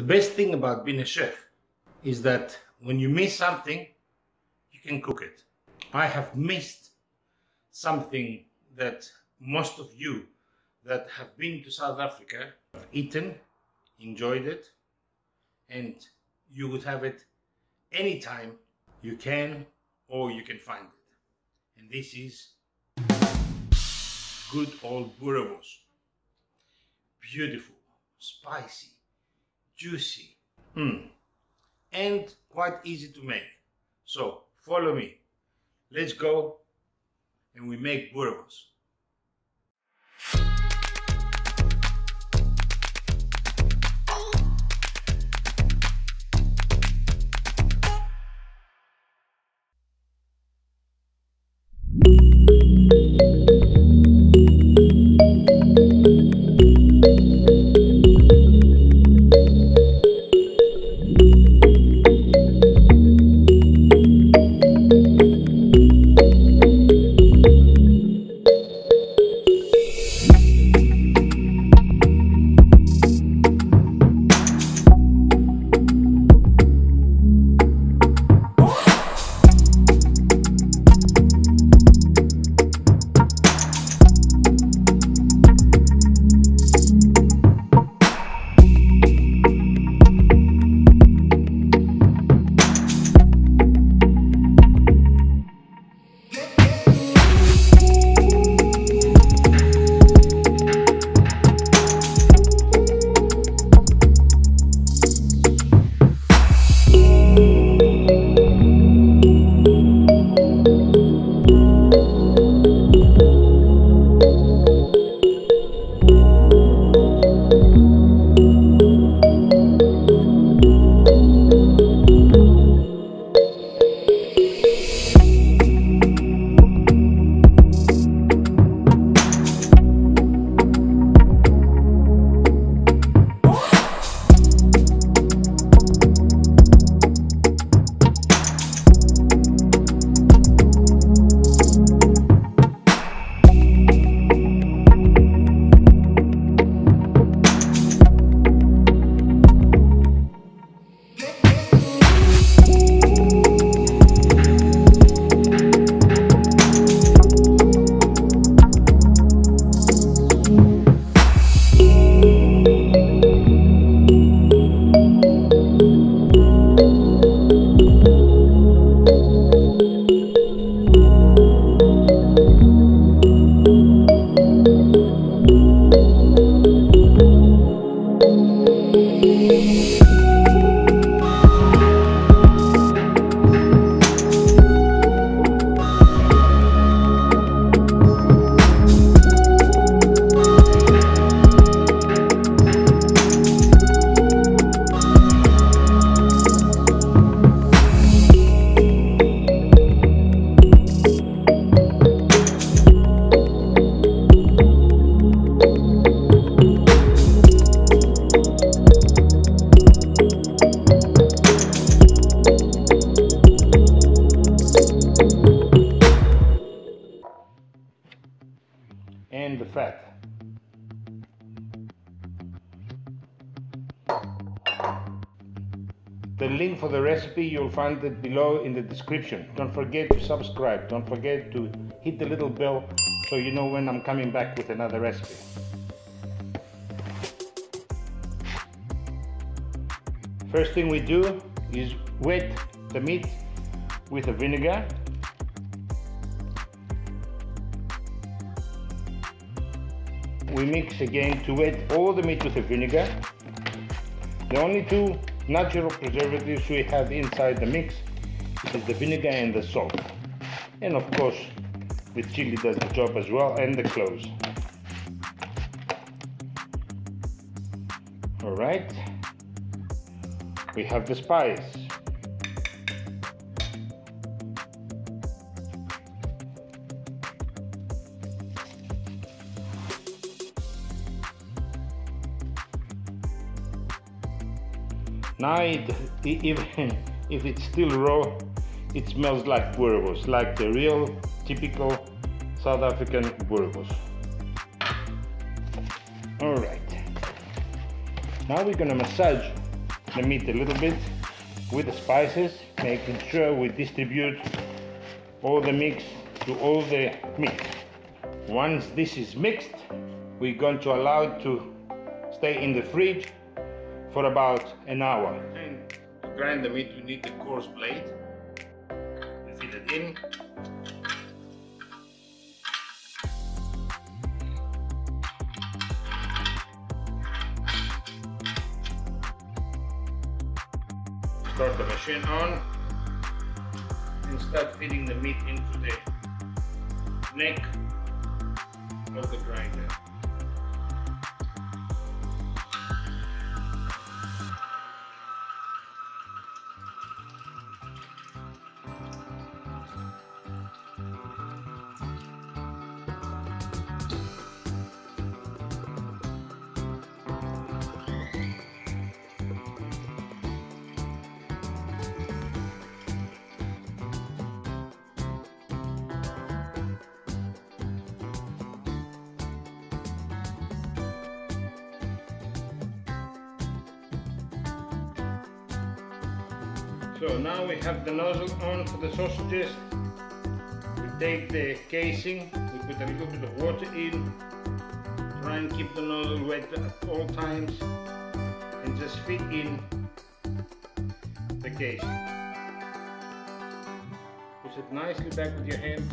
The best thing about being a chef is that when you miss something, you can cook it. I have missed something that most of you that have been to South Africa have eaten, enjoyed it, and you would have it anytime you can or you can find it. And this is good old boerewors. Beautiful, spicy, juicy, mm, and quite easy to make. So follow me. Let's go and we make boerewors. The link for the recipe you'll find it below in the description. Don't forget to subscribe. Don't forget to hit the little bell so you know when I'm coming back with another recipe. First thing we do is wet the meat with a vinegar we mix again to wet all the meat with the vinegar. The only two natural preservatives we have inside the mix is the vinegar and the salt. And of course, the chili does the job as well and the cloves. Alright, we have the spice. Now, even if it's still raw, it smells like boerewors, like the real typical South African boerewors. All right. Now we're gonna massage the meat a little bit with the spices, making sure we distribute all the mix to all the meat. Once this is mixed, we're going to allow it to stay in the fridge for about an hour. And to grind the meat, we need the coarse blade. We feed it in. Start the machine on and start feeding the meat into the neck of the grinder. So now we have the nozzle on for the sausages. We take the casing, we put a little bit of water in, try and keep the nozzle wet at all times, and just fit in the casing. Push it nicely back with your hand.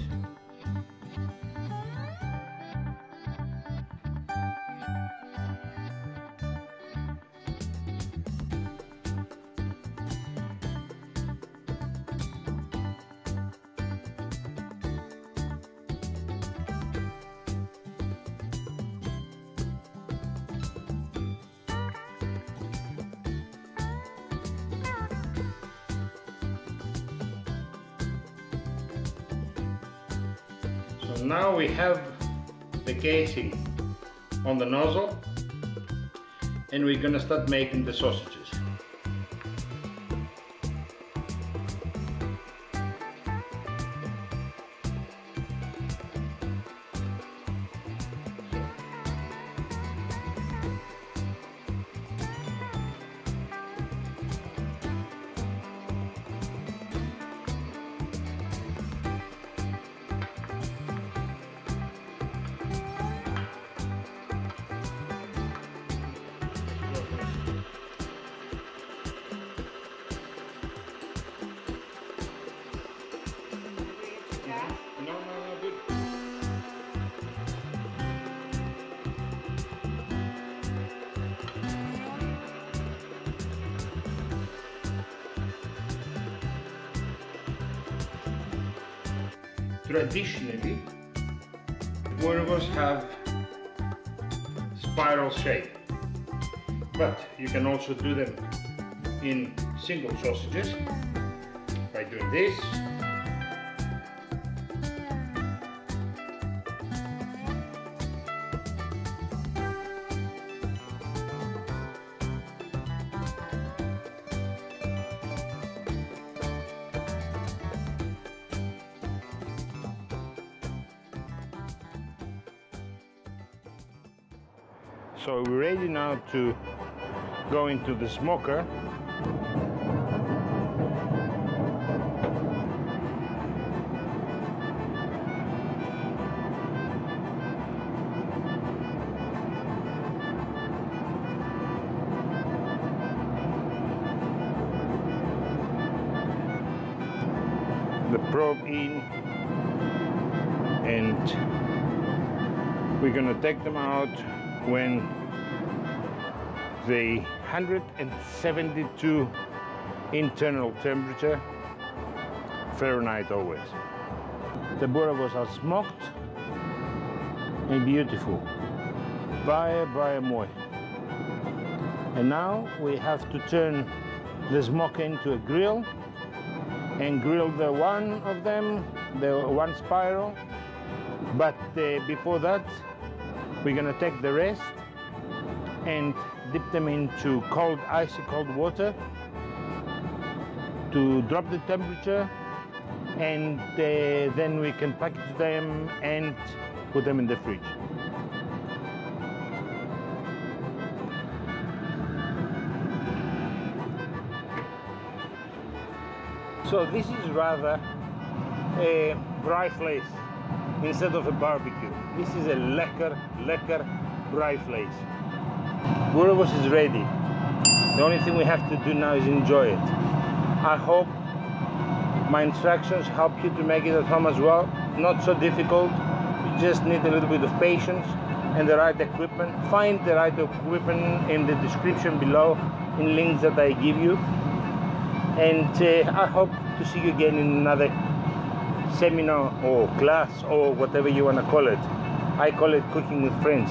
Now we have the casing on the nozzle and we're gonna start making the sausages. Traditionally, burgers have spiral shape, but you can also do them in single sausages by doing this So we're ready now to go into the smoker. The probe in and we're gonna take them out when the 172 internal temperature Fahrenheit always. The burgers are smoked and beautiful. Baie, baie mooi. And now we have to turn the smoke into a grill and grill the one of them, the one spiral. But uh, before that, we're gonna take the rest and dip them into cold, icy cold water to drop the temperature and uh, then we can package them and put them in the fridge. So this is rather a braai instead of a barbecue. This is a lekker, lekker braai Boerewors is ready. The only thing we have to do now is enjoy it. I hope my instructions help you to make it at home as well. Not so difficult. You just need a little bit of patience and the right equipment. Find the right equipment in the description below in links that I give you. And uh, I hope to see you again in another seminar or class or whatever you want to call it. I call it cooking with friends.